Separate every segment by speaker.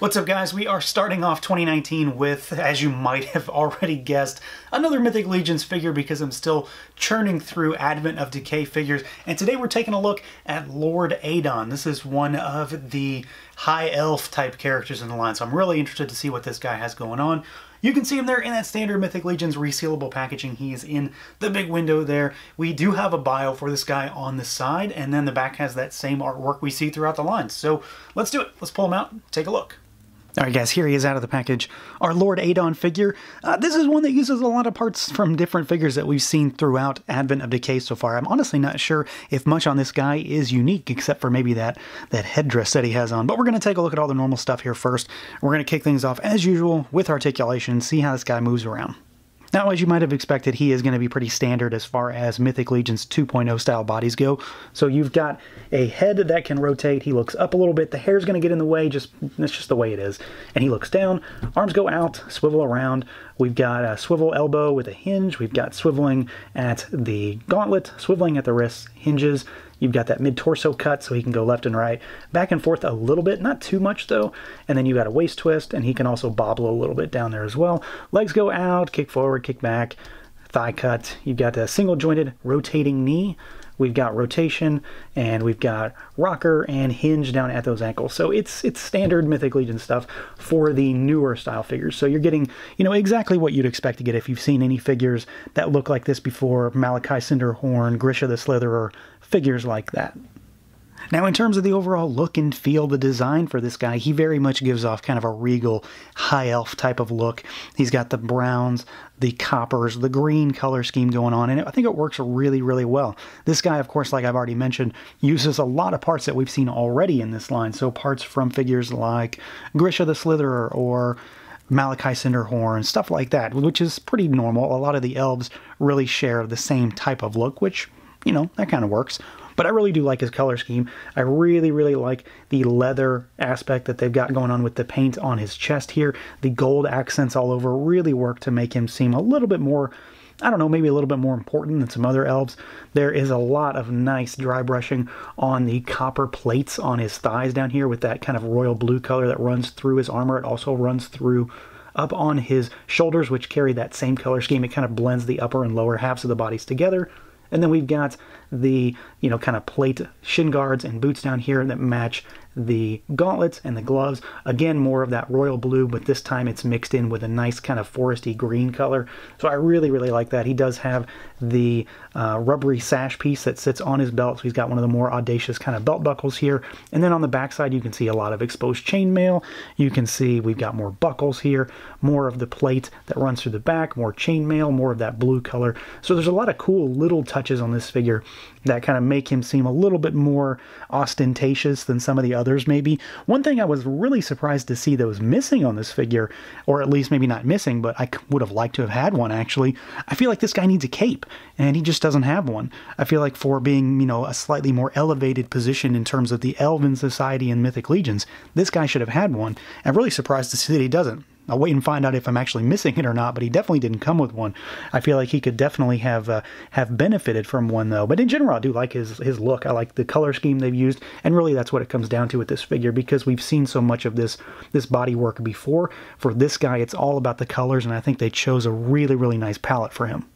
Speaker 1: What's up guys? We are starting off 2019 with, as you might have already guessed, another Mythic Legions figure because I'm still churning through Advent of Decay figures. And today we're taking a look at Lord Aydon. This is one of the high elf type characters in the line, so I'm really interested to see what this guy has going on. You can see him there in that standard Mythic Legions resealable packaging. He is in the big window there. We do have a bio for this guy on the side, and then the back has that same artwork we see throughout the lines. So let's do it. Let's pull him out, take a look. Alright guys, here he is out of the package. Our Lord Aydon figure. Uh, this is one that uses a lot of parts from different figures that we've seen throughout Advent of Decay so far. I'm honestly not sure if much on this guy is unique, except for maybe that, that headdress that he has on. But we're going to take a look at all the normal stuff here first. We're going to kick things off as usual with articulation, see how this guy moves around. Now, as you might have expected, he is going to be pretty standard as far as Mythic Legion's 2.0 style bodies go. So you've got a head that can rotate. He looks up a little bit. The hair's going to get in the way. Just That's just the way it is. And he looks down. Arms go out, swivel around. We've got a swivel elbow with a hinge. We've got swiveling at the gauntlet, swiveling at the wrists, hinges. You've got that mid-torso cut so he can go left and right, back and forth a little bit, not too much though. And then you got a waist twist and he can also bobble a little bit down there as well. Legs go out, kick forward, kick back, thigh cut. You've got a single jointed rotating knee we've got rotation, and we've got rocker and hinge down at those ankles. So it's it's standard Mythic Legion stuff for the newer style figures. So you're getting, you know, exactly what you'd expect to get if you've seen any figures that look like this before, Malachi Cinderhorn, Grisha the Slitherer, figures like that. Now, in terms of the overall look and feel, the design for this guy, he very much gives off kind of a regal, high elf type of look. He's got the browns, the coppers, the green color scheme going on, and I think it works really, really well. This guy, of course, like I've already mentioned, uses a lot of parts that we've seen already in this line. So parts from figures like Grisha the Slitherer or Malachi Cinderhorn, stuff like that, which is pretty normal. A lot of the elves really share the same type of look, which, you know, that kind of works. But I really do like his color scheme. I really, really like the leather aspect that they've got going on with the paint on his chest here. The gold accents all over really work to make him seem a little bit more I don't know, maybe a little bit more important than some other elves. There is a lot of nice dry brushing on the copper plates on his thighs down here with that kind of royal blue color that runs through his armor. It also runs through up on his shoulders, which carry that same color scheme. It kind of blends the upper and lower halves of the bodies together. And then we've got the, you know, kind of plate shin guards and boots down here that match the gauntlets and the gloves. Again, more of that royal blue, but this time it's mixed in with a nice kind of foresty green color. So I really, really like that. He does have the uh, rubbery sash piece that sits on his belt. So he's got one of the more audacious kind of belt buckles here. And then on the backside, you can see a lot of exposed chainmail. You can see we've got more buckles here, more of the plate that runs through the back, more chainmail, more of that blue color. So there's a lot of cool little touches on this figure that kind of make him seem a little bit more ostentatious than some of the others maybe. One thing I was really surprised to see that was missing on this figure, or at least maybe not missing, but I would have liked to have had one actually. I feel like this guy needs a cape, and he just doesn't have one. I feel like for being, you know, a slightly more elevated position in terms of the Elven Society and Mythic Legions, this guy should have had one. I'm really surprised to see that he doesn't. I'll wait and find out if I'm actually missing it or not, but he definitely didn't come with one. I feel like he could definitely have uh, have benefited from one though. But in general, I do like his his look. I like the color scheme they've used, and really that's what it comes down to with this figure because we've seen so much of this this body work before. For this guy, it's all about the colors, and I think they chose a really really nice palette for him.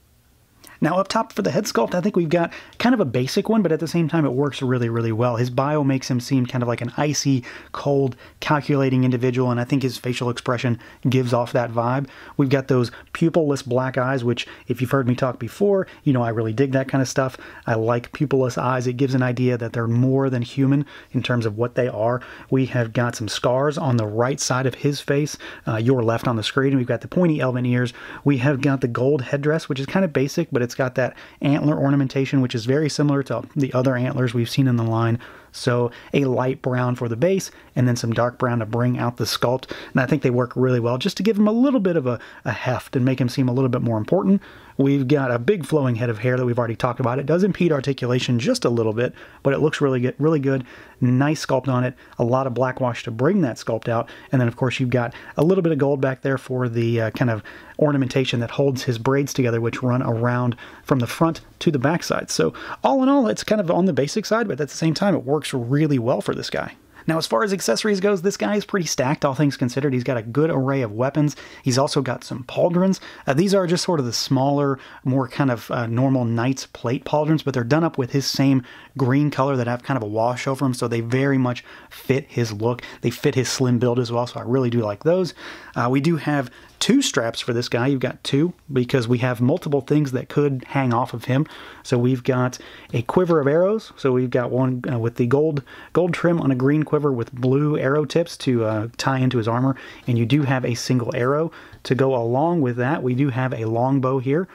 Speaker 1: Now up top for the head sculpt, I think we've got kind of a basic one, but at the same time it works really, really well. His bio makes him seem kind of like an icy, cold, calculating individual, and I think his facial expression gives off that vibe. We've got those pupilless black eyes, which if you've heard me talk before, you know I really dig that kind of stuff. I like pupilless eyes. It gives an idea that they're more than human in terms of what they are. We have got some scars on the right side of his face, uh, your left on the screen. We've got the pointy elven ears. We have got the gold headdress, which is kind of basic, but it's got that antler ornamentation, which is very similar to the other antlers we've seen in the line. So a light brown for the base and then some dark brown to bring out the sculpt. And I think they work really well just to give him a little bit of a, a heft and make him seem a little bit more important. We've got a big flowing head of hair that we've already talked about. It does impede articulation just a little bit, but it looks really good. Really good. Nice sculpt on it. A lot of black wash to bring that sculpt out. And then, of course, you've got a little bit of gold back there for the uh, kind of ornamentation that holds his braids together, which run around from the front to the back side. So all in all, it's kind of on the basic side, but at the same time, it works really well for this guy. Now, as far as accessories goes, this guy is pretty stacked, all things considered. He's got a good array of weapons. He's also got some pauldrons. Uh, these are just sort of the smaller, more kind of uh, normal Knight's plate pauldrons, but they're done up with his same green color that have kind of a wash over them, so they very much fit his look. They fit his slim build as well, so I really do like those. Uh, we do have two straps for this guy. You've got two because we have multiple things that could hang off of him. So we've got a quiver of arrows. So we've got one uh, with the gold gold trim on a green quiver with blue arrow tips to uh, tie into his armor. And you do have a single arrow to go along with that. We do have a longbow here.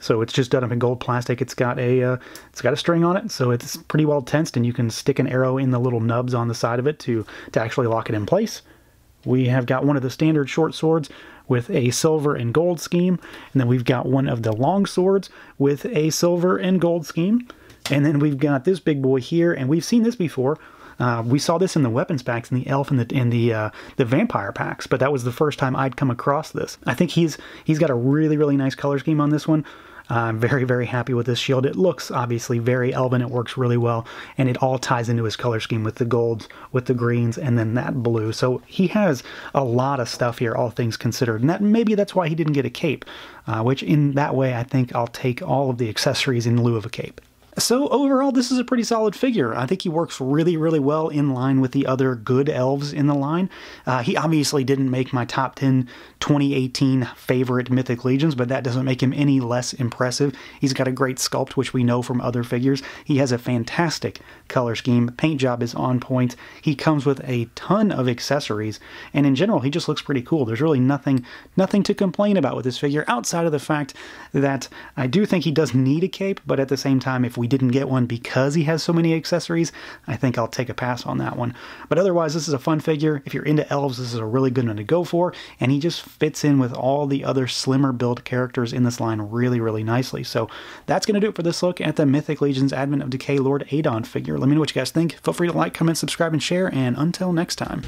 Speaker 1: So it's just done up in gold plastic. It's got a uh, it's got a string on it, so it's pretty well tensed, and you can stick an arrow in the little nubs on the side of it to to actually lock it in place. We have got one of the standard short swords with a silver and gold scheme. And then we've got one of the long swords with a silver and gold scheme. And then we've got this big boy here, and we've seen this before. Uh, we saw this in the weapons packs, in the elf and the in the uh, the vampire packs, but that was the first time I'd come across this. I think he's he's got a really really nice color scheme on this one. I'm very, very happy with this shield. It looks obviously very elven. It works really well, and it all ties into his color scheme with the golds, with the greens, and then that blue. So he has a lot of stuff here, all things considered. And that maybe that's why he didn't get a cape, uh, which in that way I think I'll take all of the accessories in lieu of a cape. So overall, this is a pretty solid figure. I think he works really, really well in line with the other good elves in the line. Uh, he obviously didn't make my top 10 2018 favorite Mythic Legions, but that doesn't make him any less impressive. He's got a great sculpt, which we know from other figures. He has a fantastic color scheme. Paint job is on point. He comes with a ton of accessories, and in general, he just looks pretty cool. There's really nothing, nothing to complain about with this figure outside of the fact that I do think he does need a cape, but at the same time, if didn't get one because he has so many accessories, I think I'll take a pass on that one. But otherwise, this is a fun figure. If you're into elves, this is a really good one to go for, and he just fits in with all the other slimmer build characters in this line really, really nicely. So that's going to do it for this look at the Mythic Legions Advent of Decay Lord Aydon figure. Let me know what you guys think. Feel free to like, comment, subscribe, and share, and until next time.